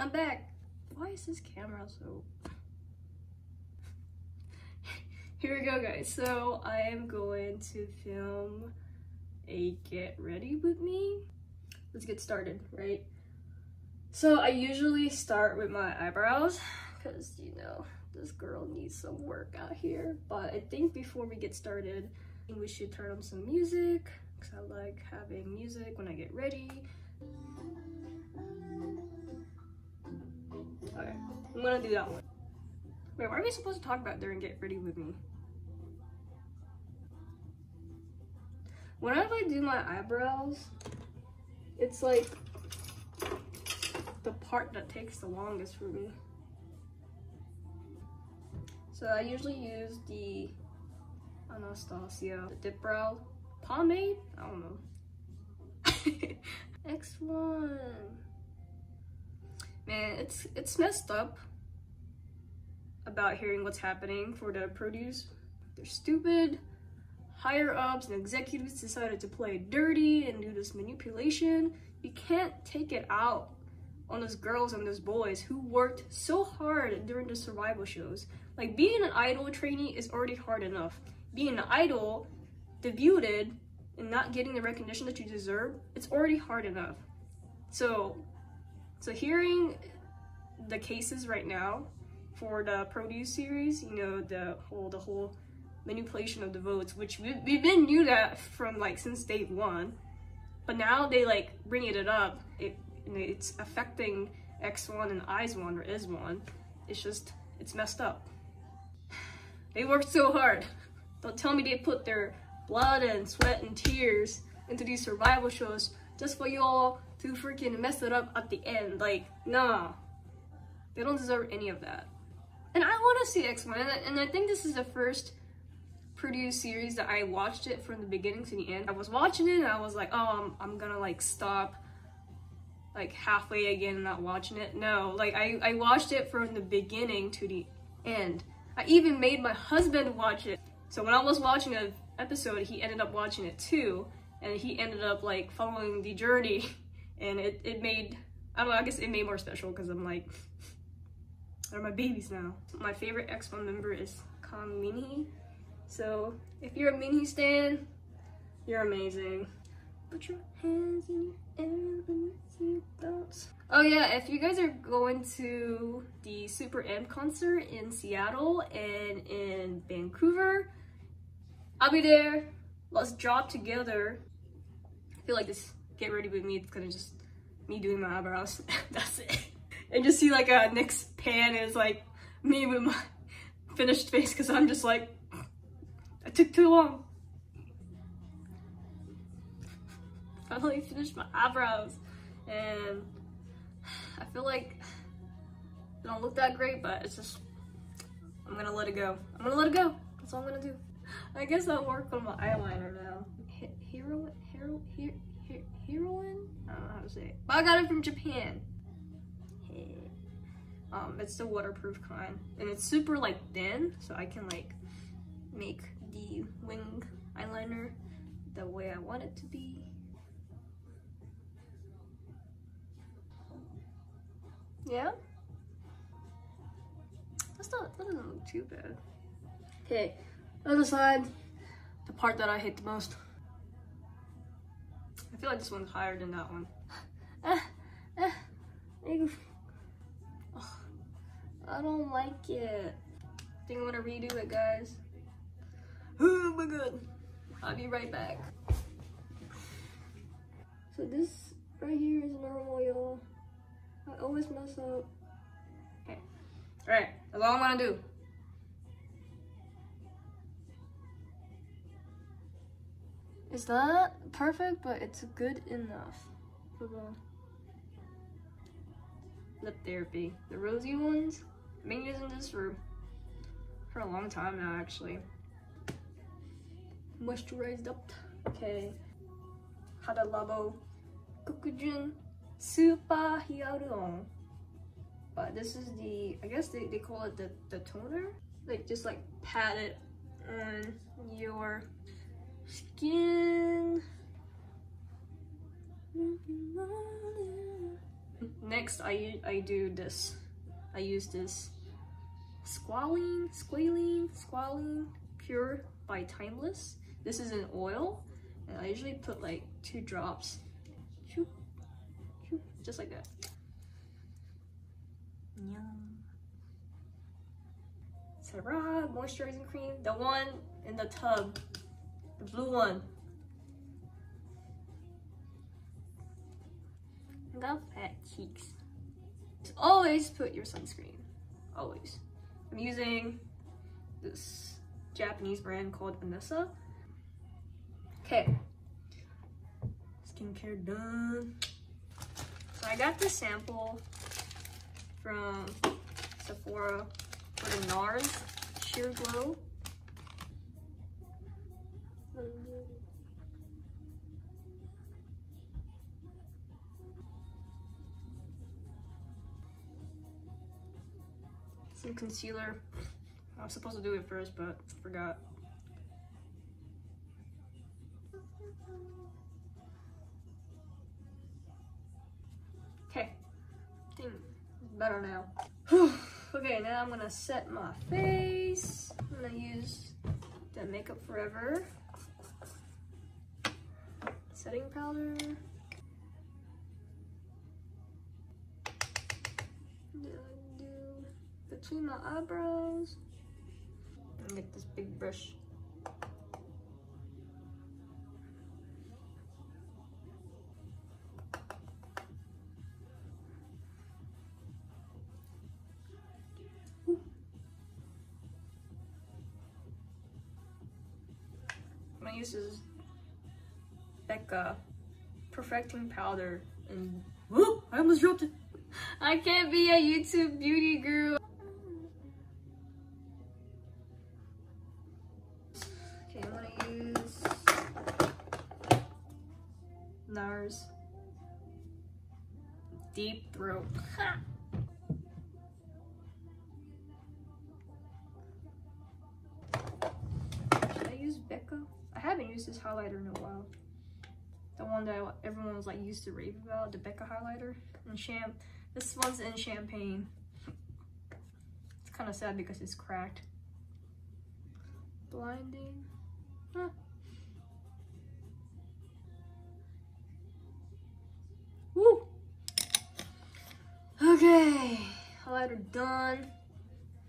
I'm back. Why is this camera so... Here we go guys. So I am going to film a get ready with me. Let's get started, right? So I usually start with my eyebrows because you know, this girl needs some work out here. But I think before we get started, we should turn on some music because I like having music when I get ready. Okay, I'm gonna do that one. Wait, what are we supposed to talk about during Get Ready With Me? Whenever I do my eyebrows, it's like the part that takes the longest for me. So I usually use the Anastasia the Dip Brow Pomade? I don't know. X1. Man, it's it's messed up about hearing what's happening for the produce. They're stupid. Higher ups and executives decided to play dirty and do this manipulation. You can't take it out on those girls and those boys who worked so hard during the survival shows. Like being an idol trainee is already hard enough. Being an idol, debuted, and not getting the recognition that you deserve, it's already hard enough. So, so hearing the cases right now for the produce series, you know, the whole the whole manipulation of the votes, which we, we've been knew that from like since day one, but now they like bring it up. It it's affecting X1 and Is1 or IZ*ONE. It's just it's messed up. They worked so hard. Don't tell me they put their blood and sweat and tears into these survival shows just for y'all to freaking mess it up at the end. Like, nah. They don't deserve any of that. And I want to see X1, and I, think this is the first produced series that I watched it from the beginning to the end. I was watching it and I was like, oh, I'm, I'm gonna like stop like halfway again and not watching it. No, like I, I watched it from the beginning to the end. I even made my husband watch it. So when I was watching an episode, he ended up watching it too. And he ended up like following the journey. And it, it made, I don't know, I guess it made more special because I'm like, they're my babies now. My favorite X1 member is Kang Minhee. So if you're a Minhee stan, you're amazing. Put your hands in your air and see thoughts. Oh yeah, if you guys are going to the Super M concert in Seattle and in Vancouver, I'll be there. Let's drop together. I feel like this get ready with me, it's gonna just me doing my eyebrows. That's it. And just see like uh, a next pan is like me with my finished face because I'm just like, I took too long. Finally finished my eyebrows and I feel like they don't look that great, but it's just, I'm gonna let it go. I'm gonna let it go. That's all I'm gonna do. I guess I'll work on my eyeliner now. Hero, hero, hero, heroine? It. But I got it from Japan. Um, it's the waterproof kind. And it's super like thin, so I can like make the wing eyeliner the way I want it to be. Yeah? That's not, that doesn't look too bad. Okay, other side, the part that I hate the most. I feel like this one's higher than that one. I don't like it. I think I'm gonna redo it, guys. Oh my god. I'll be right back. So this right here is normal, y'all. I always mess up. Okay. Alright, that's all I'm gonna do. Is that perfect? But it's good enough lip therapy. The rosy ones, I've been using this for, for a long time now actually. Moisturized up. Okay. Hada Labo Kokujin Super Hyaluron. But this is the, I guess they, they call it the, the toner. Like just like pat it on your skin. Next, I, I do this. I use this Squalene, Squalene, Squalene Pure by Timeless. This is an oil, and I usually put like two drops, just like that. Yum. Moisturizing cream, the one in the tub, the blue one. Got fat cheeks. Always put your sunscreen. Always. I'm using this Japanese brand called Anessa. Okay. Skincare done. So I got the sample from Sephora for the NARS Sheer Glow. Some concealer. I was supposed to do it first, but forgot. Okay, think better now. okay, now I'm gonna set my face. I'm gonna use the Makeup Forever setting powder. Between my eyebrows. And get this big brush. My use is Becca Perfecting Powder and whoop, I almost dropped it. I can't be a YouTube beauty guru. Used this highlighter in a while. The one that everyone was like used to rave about, the Becca highlighter. And Sham, this one's in champagne. It's kind of sad because it's cracked. Blinding. Huh. Woo! Okay, highlighter done.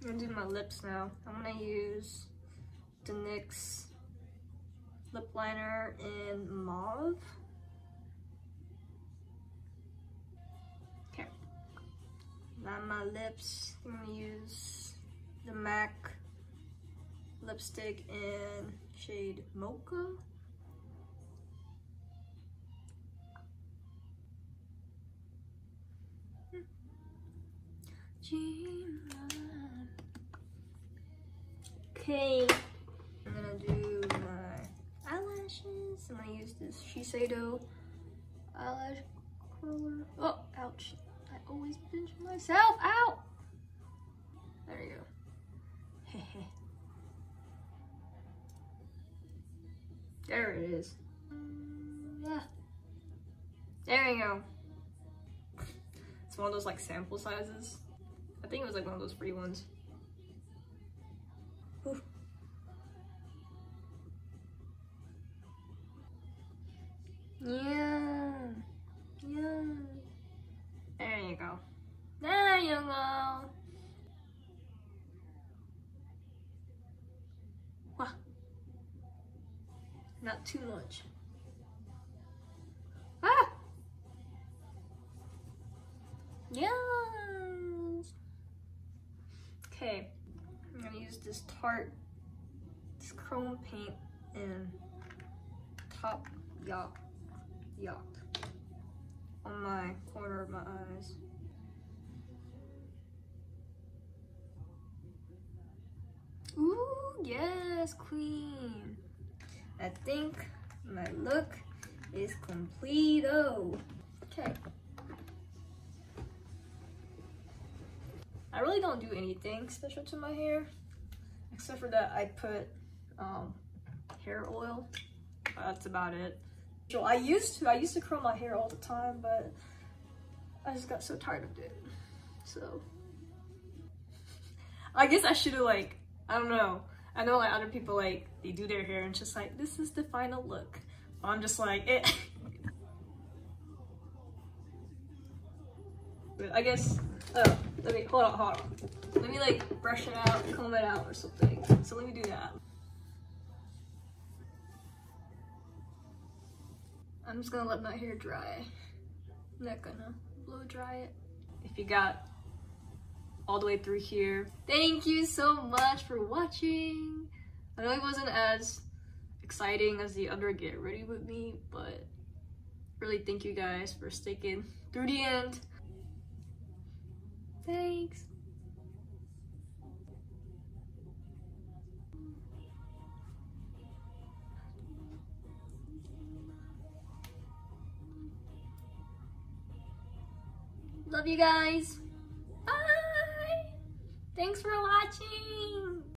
I'm gonna do my lips now. I'm gonna use the NYX lip liner in mauve. Okay. Now my lips, I'm gonna use the MAC lipstick in shade Mocha. Hmm. Okay, eyelashes. I'm gonna use this Shiseido eyelash curler. Oh, ouch. I always pinch myself. Out. There you go. there it is. Yeah. There you go. It's one of those like sample sizes. I think it was like one of those free ones. Yeah. Yeah. There you go. There you go. Wow. Not too much. Ah! Yes! Okay. I'm gonna use this Tarte, this chrome paint and top yacht, yacht on my corner of my eyes. Ooh, yes, queen. I think my look is complete. Oh, okay. I really don't do anything special to my hair, except for that I put um, hair oil. That's about it. I used to, I used to curl my hair all the time, but I just got so tired of it. So I guess I should have like I don't know. I know like other people like they do their hair and just like this is the final look. I'm just like eh. it. I guess. Oh, let me hold on, hold on. Let me like brush it out, comb it out, or something. So let me do that. I'm just gonna let my hair dry. I'm not gonna blow dry it. If you got all the way through here, thank you so much for watching. I know it wasn't as exciting as the other get ready with me, but really thank you guys for sticking through the end. Thanks. Love you guys. Bye. Thanks for watching.